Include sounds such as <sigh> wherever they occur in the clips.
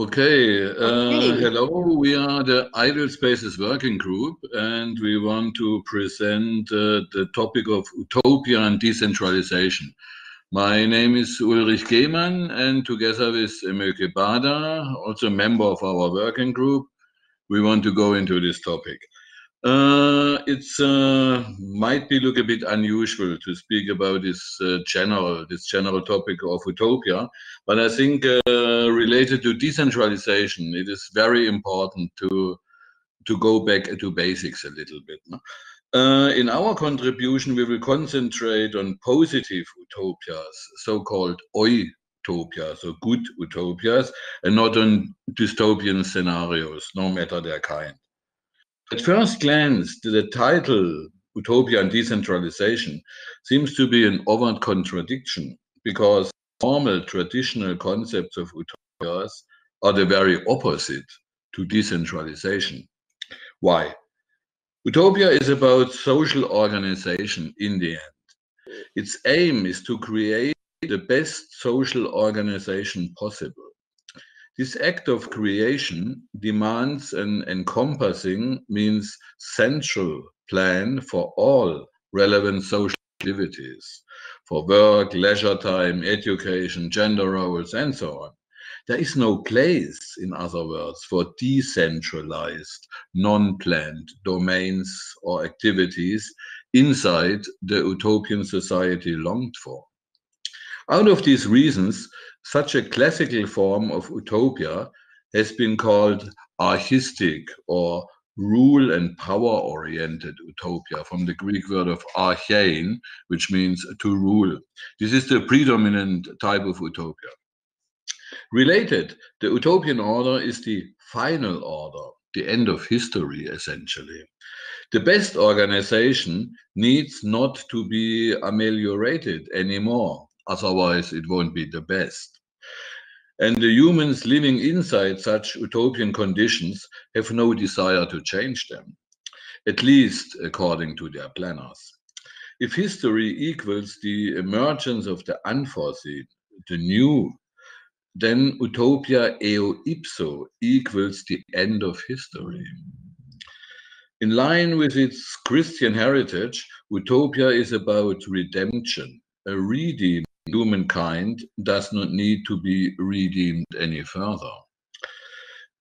Okay, uh, hello. We are the Ideal Spaces Working Group, and we want to present uh, the topic of utopia and decentralization. My name is Ulrich Gehmann, and together with Emöke Bada, also a member of our working group, we want to go into this topic. Uh, it's uh, might be look a bit unusual to speak about this uh, general this general topic of utopia, but I think uh, related to decentralization, it is very important to to go back to basics a little bit. no? Uh, in our contribution, we will concentrate on positive utopias, so-called utopias, so good utopias, and not on dystopian scenarios, no matter their kind. At first glance, the title Utopia and Decentralization seems to be an overt contradiction because formal traditional concepts of utopias are the very opposite to decentralization. Why? Utopia is about social organization in the end. Its aim is to create the best social organization possible. This act of creation demands an encompassing, means central plan for all relevant social activities, for work, leisure time, education, gender roles, and so on. There is no place, in other words, for decentralized, non planned domains or activities inside the utopian society longed for. Out of these reasons, such a classical form of utopia has been called archistic or rule and power oriented utopia from the Greek word of archein, which means to rule. This is the predominant type of utopia. Related, the utopian order is the final order, the end of history, essentially. The best organization needs not to be ameliorated anymore, otherwise, it won't be the best. And the humans living inside such utopian conditions have no desire to change them, at least according to their planners. If history equals the emergence of the unforeseen, the new, then utopia eo ipso equals the end of history. In line with its Christian heritage, utopia is about redemption. A redeemed humankind does not need to be redeemed any further.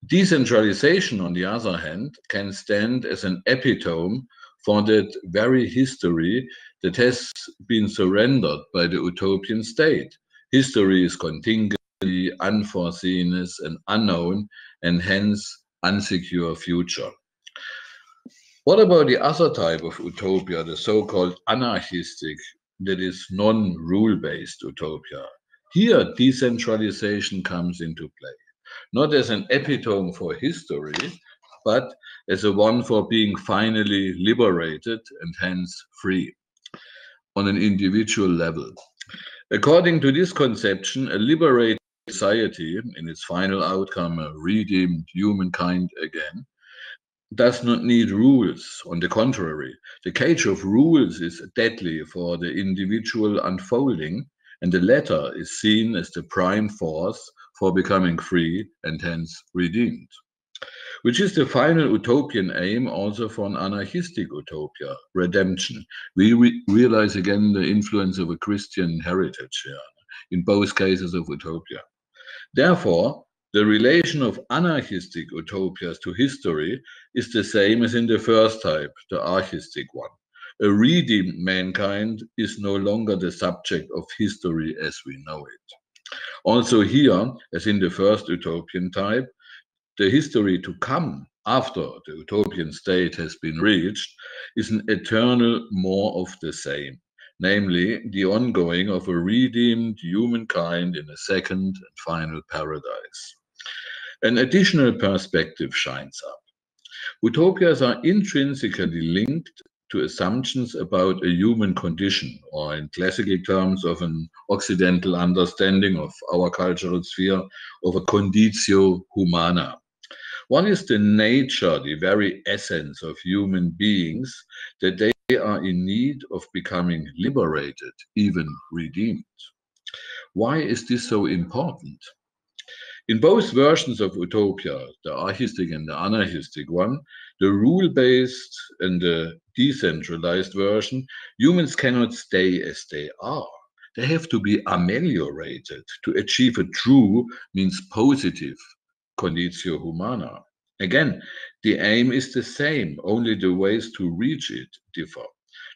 Decentralization, on the other hand, can stand as an epitome for that very history that has been surrendered by the utopian state. History is contingency, unforeseeness, and unknown, and hence unsecure future. What about the other type of utopia, the so called anarchistic, that is non rule based utopia? Here, decentralization comes into play, not as an epitome for history, but as a one for being finally liberated and hence free on an individual level. According to this conception, a liberated society, in its final outcome, a redeemed humankind again, does not need rules. On the contrary, the cage of rules is deadly for the individual unfolding, and the latter is seen as the prime force for becoming free and hence redeemed. Which is the final utopian aim also for an anarchistic utopia, redemption. We re- realize again the influence of a Christian heritage here in both cases of utopia. Therefore, the relation of anarchistic utopias to history is the same as in the first type, the archistic one. A redeemed mankind is no longer the subject of history as we know it. Also, here, as in the first utopian type, the history to come after the utopian state has been reached is an eternal more of the same, namely the ongoing of a redeemed humankind in a second and final paradise. An additional perspective shines up. Utopias are intrinsically linked to assumptions about a human condition, or in classical terms of an Occidental understanding of our cultural sphere, of a conditio humana. One is the nature, the very essence of human beings, that they are in need of becoming liberated, even redeemed. Why is this so important? In both versions of utopia, the archistic and the anarchistic one, the rule-based and the decentralized version, humans cannot stay as they are. They have to be ameliorated to achieve a true, means positive, conditio humana. Again, the aim is the same, only the ways to reach it differ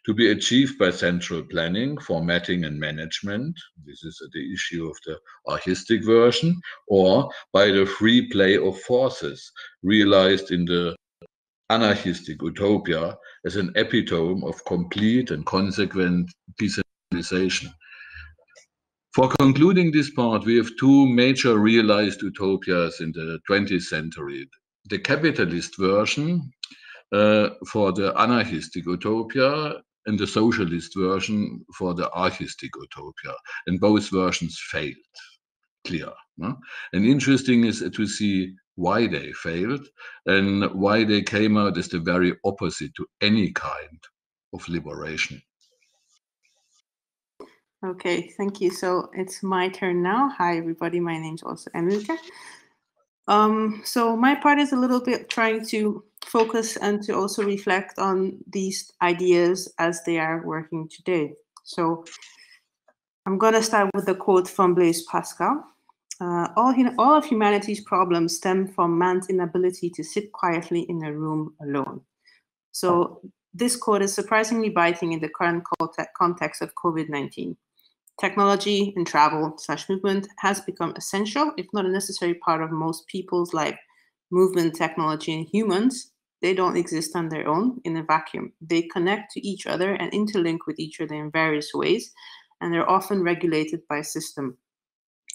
to be achieved by central planning, formatting, and management. This is the issue of the archistic version, or by the free play of forces realized in the anarchistic utopia as an epitome of complete and consequent decentralization. For concluding this part, we have two major realized utopias in the 20th century. The capitalist version uh, for the anarchistic utopia and the socialist version for the archistic utopia. And both versions failed, clear. No? And interesting is to see why they failed and why they came out as the very opposite to any kind of liberation. Okay, thank you. So it's my turn now. Hi, everybody. My name's also Emöke. Um, so my part is a little bit trying to focus and to also reflect on these ideas as they are working today. So I'm going to start with the quote from Blaise Pascal. Uh, all, all of humanity's problems stem from man's inability to sit quietly in a room alone. So this quote is surprisingly biting in the current context of COVID-19. Technology and travel slash movement has become essential, if not a necessary part of most people's life. Movement, technology, and humans, they don't exist on their own in a vacuum. They connect to each other and interlink with each other in various ways, and they're often regulated by system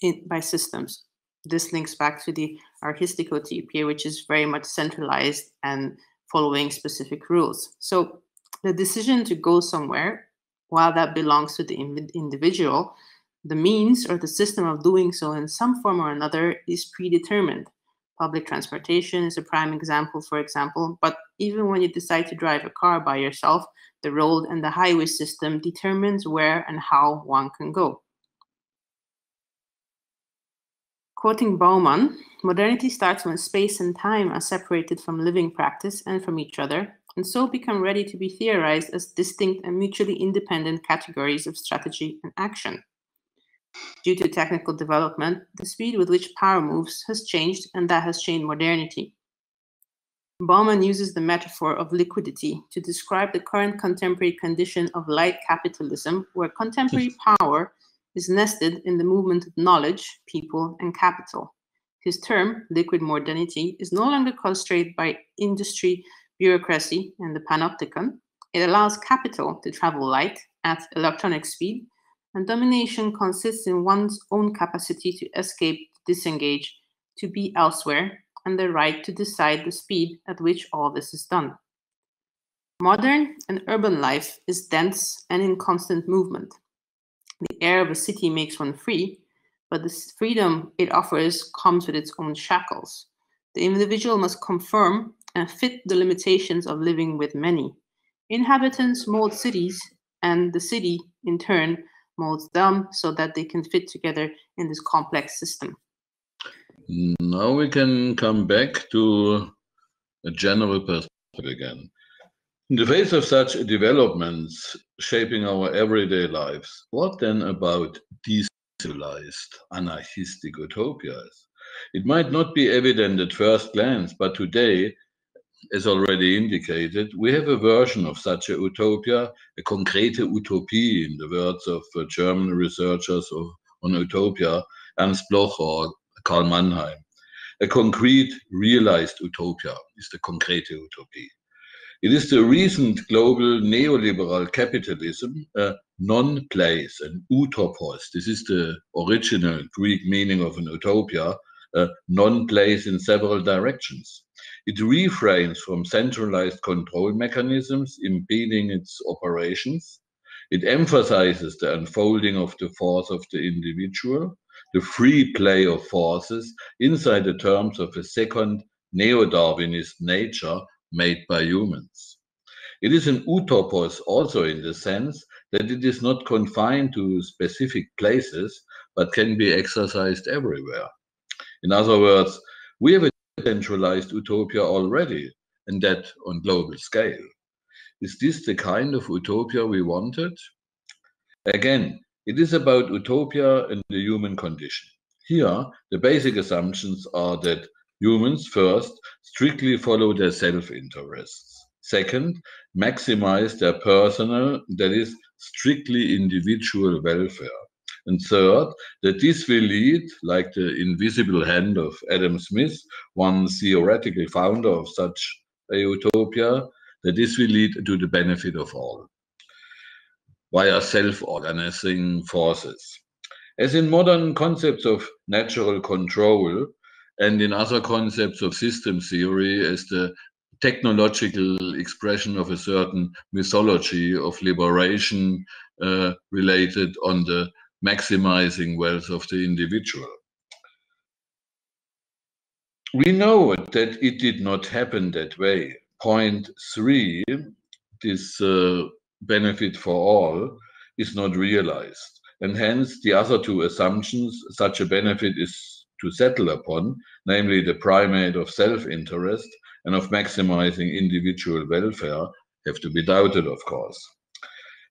in, by systems. This links back to the archistic utopia, which is very much centralized and following specific rules. So the decision to go somewhere while that belongs to the individual, the means or the system of doing so in some form or another is predetermined. Public transportation is a prime example, for example, but even when you decide to drive a car by yourself, the road and the highway system determines where and how one can go. Quoting Bauman, modernity starts when space and time are separated from living practice and from each other, and so become ready to be theorized as distinct and mutually independent categories of strategy and action. Due to technical development, the speed with which power moves has changed, and that has changed modernity. Bauman uses the metaphor of liquidity to describe the current contemporary condition of light capitalism, where contemporary <laughs> power is nested in the movement of knowledge, people, and capital. His term, liquid modernity, is no longer constrained by industry bureaucracy, and the panopticon, it allows capital to travel light at electronic speed, and domination consists in one's own capacity to escape, disengage, to be elsewhere, and the right to decide the speed at which all this is done. Modern and urban life is dense and in constant movement. The air of a city makes one free, but the freedom it offers comes with its own shackles. The individual must conform and fit the limitations of living with many. Inhabitants mold cities, and the city, in turn, molds them so that they can fit together in this complex system. Now we can come back to a general perspective again. In the face of such developments shaping our everyday lives, what then about decentralized anarchistic utopias? It might not be evident at first glance, but today as already indicated, we have a version of such a utopia, a concrete utopie, in the words of uh, German researchers of, on utopia, Ernst Bloch or Karl Mannheim. A concrete, realized utopia is the concrete utopie. It is the recent global neoliberal capitalism, a non-place, an utopos. This is the original Greek meaning of an utopia, a non-place in several directions. It refrains from centralized control mechanisms impeding its operations. It emphasizes the unfolding of the force of the individual, the free play of forces inside the terms of a second neo-Darwinist nature made by humans. It is an utopos also in the sense that it is not confined to specific places, but can be exercised everywhere. In other words, we have a decentralized utopia already, and that on global scale. Is this the kind of utopia we wanted? Again, it is about utopia and the human condition. Here, the basic assumptions are that humans first strictly follow their self-interests. Second, maximize their personal, that is, strictly individual welfare. And third, that this will lead, like the invisible hand of Adam Smith, one theoretical founder of such a utopia, that this will lead to the benefit of all via self-organizing forces. As in modern concepts of natural control and in other concepts of system theory as the technological expression of a certain mythology of liberation uh, related on the maximizing wealth of the individual. We know that it did not happen that way. Point three, this uh, benefit for all, is not realized. And hence, the other two assumptions such a benefit is to settle upon, namely the primate of self interest and of maximizing individual welfare, have to be doubted, of course.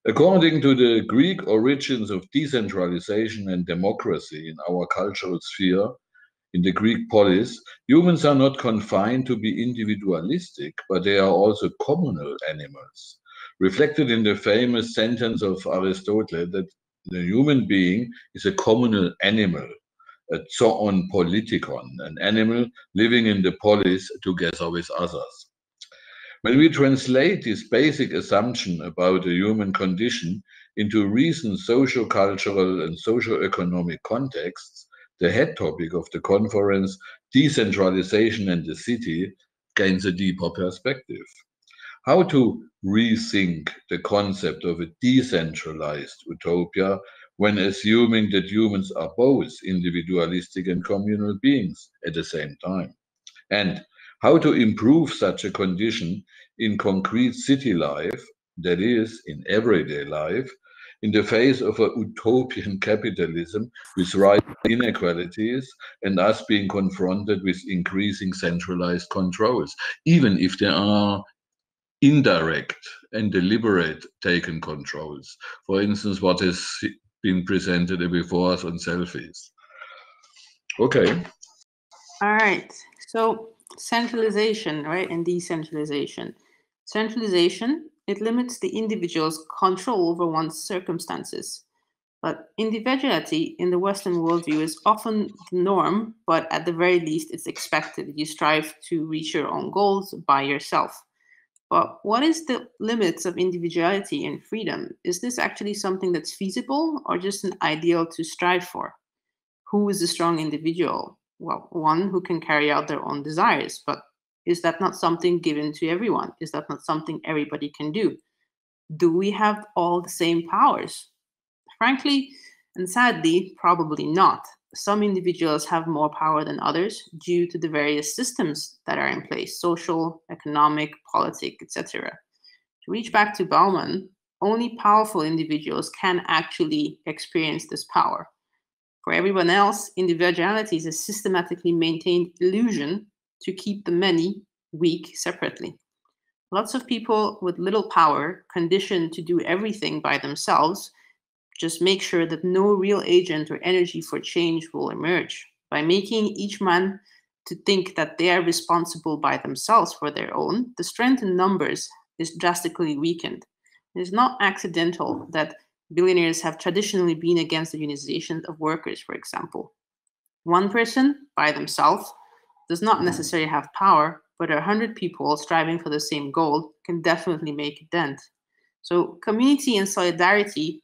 According to the Greek origins of decentralization and democracy in our cultural sphere, in the Greek polis, humans are not confined to be individualistic, but they are also communal animals, reflected in the famous sentence of Aristotle that the human being is a communal animal, a zoon politikon, an animal living in the polis together with others. When we translate this basic assumption about the human condition into recent socio-cultural and socio-economic contexts, the head topic of the conference, decentralization and the city, gains a deeper perspective. How to rethink the concept of a decentralized utopia when assuming that humans are both individualistic and communal beings at the same time. And how to improve such a condition in concrete city life, that is, in everyday life, in the face of a utopian <laughs> capitalism with rising inequalities and us being confronted with increasing centralized controls, even if there are indirect and deliberate taken controls. For instance, what has been presented before us on selfies. Okay. All right. So centralization, right, and decentralization. Centralization, it limits the individual's control over one's circumstances. But individuality in the Western worldview is often the norm, but at the very least, it's expected. You strive to reach your own goals by yourself. But what is the limits of individuality and freedom? Is this actually something that's feasible or just an ideal to strive for? Who is a strong individual? Well, one who can carry out their own desires. But is that not something given to everyone? Is that not something everybody can do? Do we have all the same powers? Frankly, and sadly, probably not. Some individuals have more power than others due to the various systems that are in place social, economic, politic, etc. To reach back to Bauman, only powerful individuals can actually experience this power. For everyone else, individuality is a systematically maintained illusion to keep the many weak separately. Lots of people with little power, conditioned to do everything by themselves, just make sure that no real agent or energy for change will emerge. By making each man to think that they are responsible by themselves for their own, the strength in numbers is drastically weakened. It is not accidental that billionaires have traditionally been against the unionization of workers, for example. One person by themselves does not mm-hmm. necessarily have power, but a hundred people striving for the same goal can definitely make a dent. So community and solidarity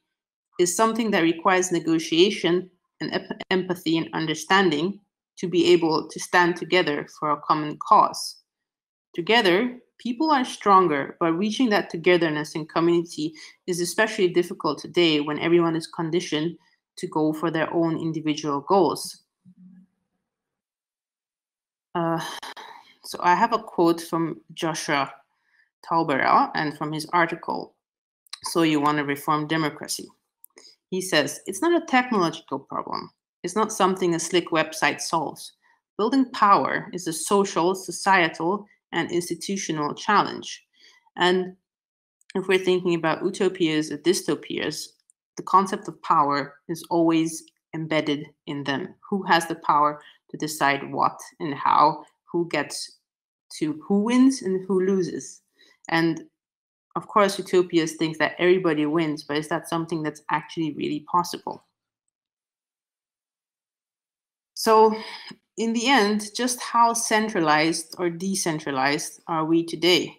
is something that requires negotiation and empathy and understanding to be able to stand together for a common cause. Together, people are stronger, but reaching that togetherness in community is especially difficult today when everyone is conditioned to go for their own individual goals. Uh, so I have a quote from Joshua Tauberer and from his article, So You Want to Reform Democracy. He says, It's not a technological problem. It's not something a slick website solves. building power is a social, societal, and institutional challenge. And if we're thinking about utopias or dystopias, the concept of power is always embedded in them. Who has the power to decide what and how? Who gets to who wins and who loses? And of course, utopias think that everybody wins, but is that something that's actually really possible? So, in the end, just how centralized or decentralized are we today?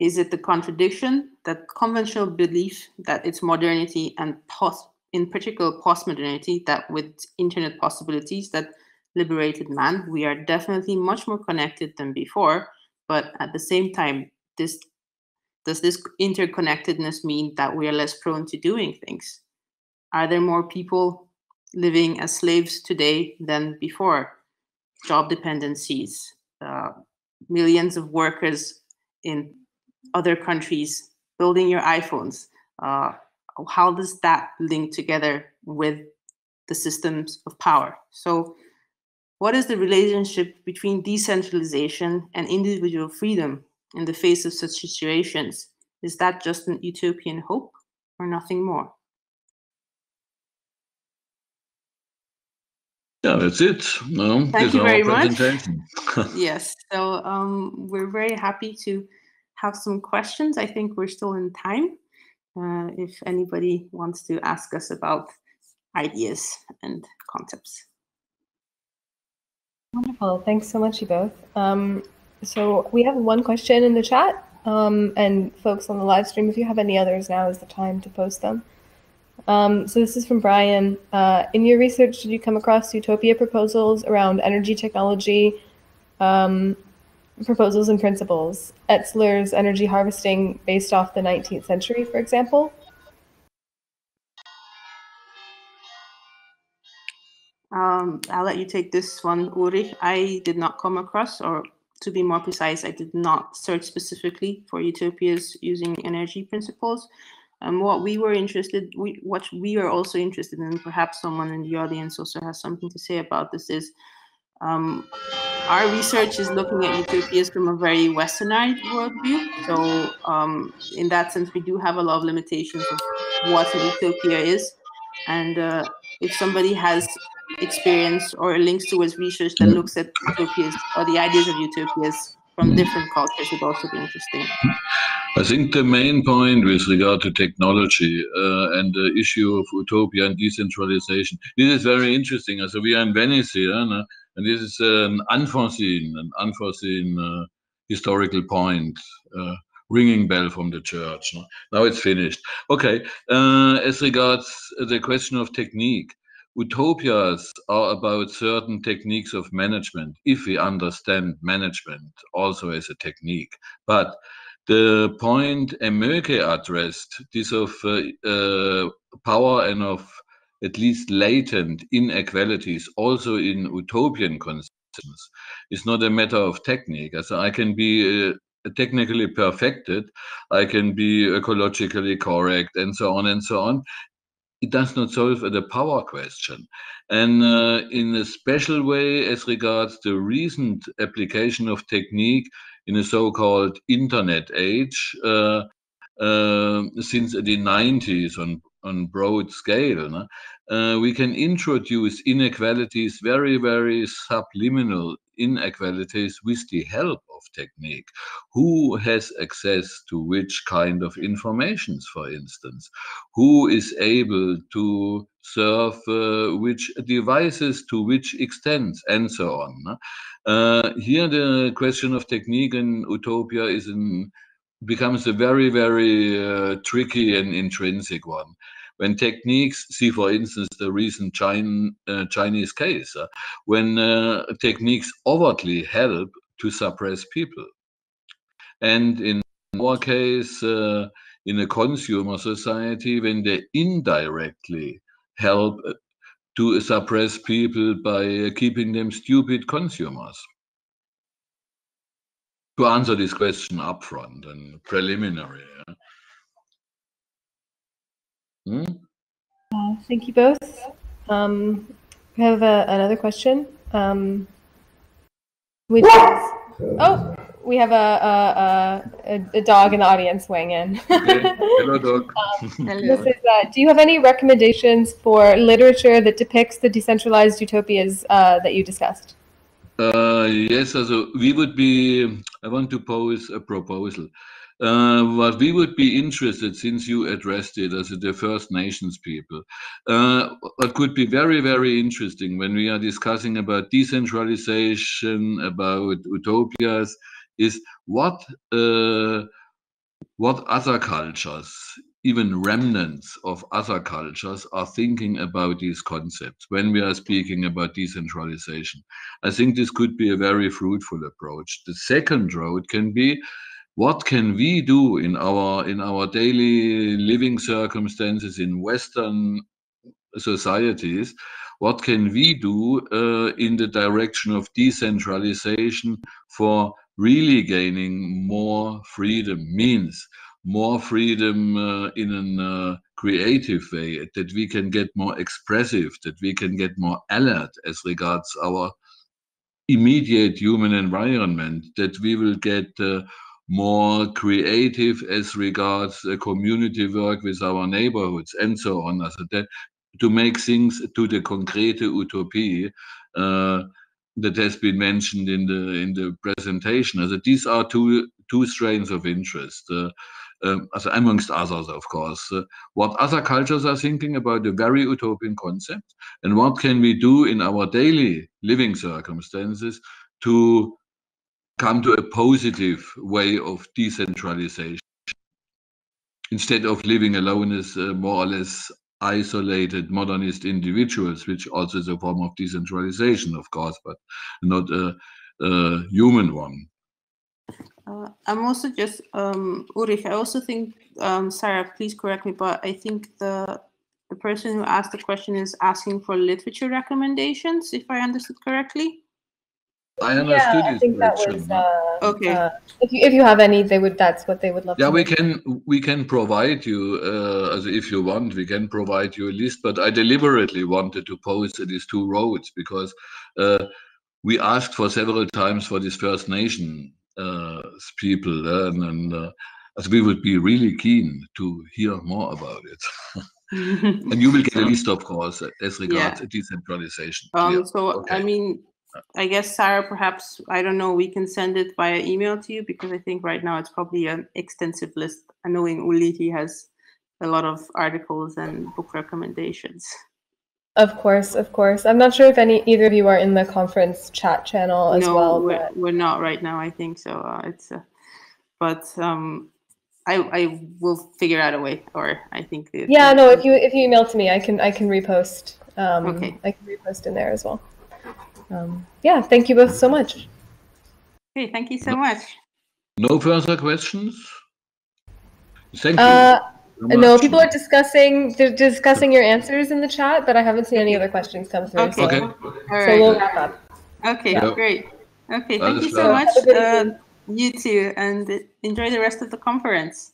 Is it the contradiction that conventional belief that it's modernity and post, in particular postmodernity, that with internet possibilities that liberated man, we are definitely much more connected than before, but at the same time, this does this interconnectedness mean that we are less prone to doing things? Are there more people living as slaves today than before? Job dependencies, uh, millions of workers in other countries building your iPhones. Uh, how does that link together with the systems of power? So what is the relationship between decentralization and individual freedom in the face of such situations? Is that just an utopian hope or nothing more? Yeah, that's it. No, Thank you very much. <laughs> yes, so um, we're very happy to have some questions. I think we're still in time. Uh, if anybody wants to ask us about ideas and concepts. Wonderful. Thanks so much, you both. Um, so we have one question in the chat. Um, and folks on the live stream, if you have any others, now is the time to post them. Um, so this is from Brian. Uh, in your research, did you come across utopia proposals around energy technology, um, proposals and principles? Etzler's energy harvesting based off the 19th century, for example? Um, I'll let you take this one, Ulrich. I did not come across, or to be more precise, I did not search specifically for utopias using energy principles. Um, what we were interested, we, what we are also interested in, perhaps someone in the audience also has something to say about this, is um, our research is looking at utopias from a very westernized worldview. So um, in that sense, we do have a lot of limitations of what a utopia is. And uh, if somebody has experience or links towards research that looks at utopias or the ideas of utopias from different cultures would also be interesting. I think the main point with regard to technology uh, and the issue of utopia and decentralization, this is very interesting. So we are in Venice here, no? and this is an unforeseen, an unforeseen uh, historical point. Uh, ringing bell from the church. No? Now it's finished. Okay. Uh, as regards the question of technique, utopias are about certain techniques of management, if we understand management also as a technique. But the point Emöke addressed, this of uh, uh, power and of at least latent inequalities, also in utopian conceptions, is not a matter of technique. As I can be uh, technically perfected, I can be ecologically correct, and so on and so on it does not solve the power question. And uh, in a special way, as regards the recent application of technique in a so-called internet age, uh, uh, since the 90s on, on broad scale, no? Uh, we can introduce inequalities, very, very subliminal inequalities with the help of technique. Who has access to which kind of informations, for instance? Who is able to serve uh, which devices to which extent, and so on. Uh, here, the question of technique in utopia is in, becomes a very, very uh, tricky and intrinsic one when techniques, see for instance the recent uh, Chinese case, uh, when uh, techniques overtly help to suppress people. And in our case, uh, in a consumer society, when they indirectly help uh, to suppress people by keeping them stupid consumers. To answer this question upfront and preliminary. Hmm? Uh, thank you both. Um, We have uh, another question. Um, which is, oh, we have a, a, a, a dog in the audience weighing in. <laughs> Okay. Hello, dog. <laughs> This is, uh, do you have any recommendations for literature that depicts the decentralized utopias uh, that you discussed? Uh, yes, also we would be, I want to pose a proposal. Uh, what we would be interested, since you addressed it as the First Nations people, uh, what could be very, very interesting when we are discussing about decentralization, about utopias, is what uh, what other cultures, even remnants of other cultures, are thinking about these concepts when we are speaking about decentralization. I think this could be a very fruitful approach. The second road can be what can we do in our in our daily living circumstances in western societies? What can we do uh, in the direction of decentralization for really gaining more freedom means more freedom uh, in a uh, creative way that we can get more expressive that we can get more alert as regards our immediate human environment that we will get uh, more creative as regards uh, community work with our neighborhoods and so on. Also that, to make things to the concrete utopia uh, that has been mentioned in the in the presentation. Also these are two two strains of interest. Uh, um, also amongst others, of course, uh, what other cultures are thinking about the very utopian concept, and what can we do in our daily living circumstances to come to a positive way of decentralization instead of living alone as uh, more or less isolated modernist individuals, which also is a form of decentralization, of course, but not a, a human one. Uh, I'm also just um, Ulrich. I also think um, Sarah. Please correct me, but I think the the person who asked the question is asking for literature recommendations, if I understood correctly. I understood yeah, I think that question. was uh, Okay. uh, if you if you have any, they would. That's what they would love. Yeah, to we know. can we can provide you, uh, as if you want, we can provide you a list. But I deliberately wanted to pose these two roads because uh, we asked for several times for these First Nation uh, people, uh, and, and uh, as we would be really keen to hear more about it. <laughs> and you will get a list, of course, as regards decentralization. Um, Yeah. so I mean, I guess Sarah, perhaps I don't know. We can send it via email to you because I think right now it's probably an extensive list. And knowing Uli, he has a lot of articles and book recommendations. Of course, of course. I'm not sure if any either of you are in the conference chat channel as no, well. we're, but- we're not right now. I think so. Uh, it's, uh, but um, I I will figure out a way, or I think. the- Yeah, no. If you if you email to me, I can I can repost. Um, Okay. I can repost in there as well. Um, yeah, thank you both so much. Okay, thank you so much. No further questions? Thank you. Uh, very no, people are discussing they're discussing your answers in the chat, but I haven't seen any other questions come through. Okay. So, Okay. All so we'll wrap up. Okay, Yeah. great. Okay, Alles thank you so much. Have a good Uh, you too, and enjoy the rest of the conference.